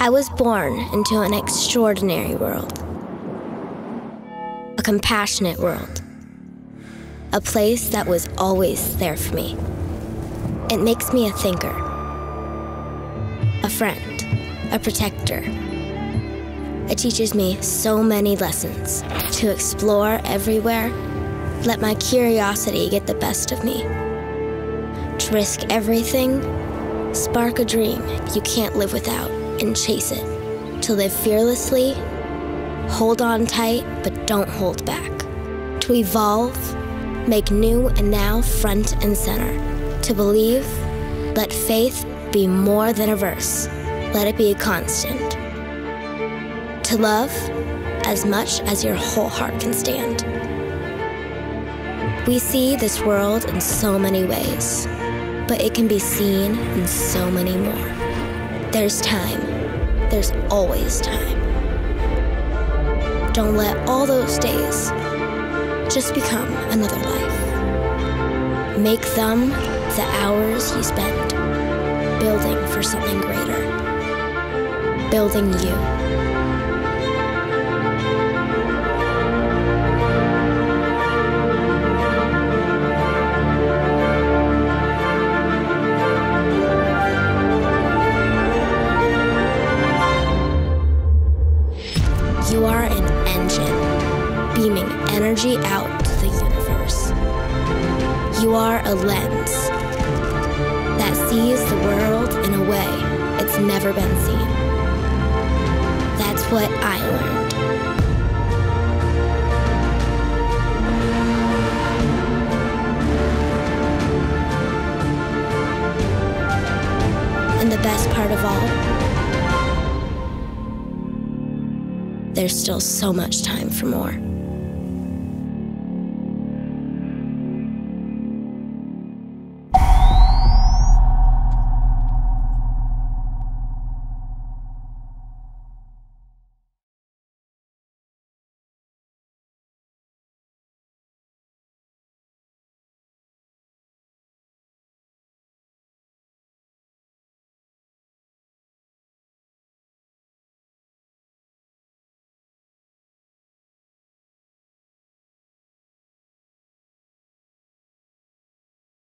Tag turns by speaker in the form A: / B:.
A: I was born into an extraordinary world, a compassionate world, a place that was always there for me. It makes me a thinker, a friend, a protector. It teaches me so many lessons to explore everywhere, let my curiosity get the best of me, to risk everything, spark a dream you can't live without and chase it. To live fearlessly, hold on tight, but don't hold back. To evolve, make new and now front and center. To believe, let faith be more than a verse, let it be a constant. To love, as much as your whole heart can stand. We see this world in so many ways, but it can be seen in so many more. There's time there's always time. Don't let all those days just become another life. Make them the hours you spend building for something greater, building you. Energy out to the universe. You are a lens that sees the world in a way it's never been seen. That's what I learned. And the best part of all, there's still so much time for more.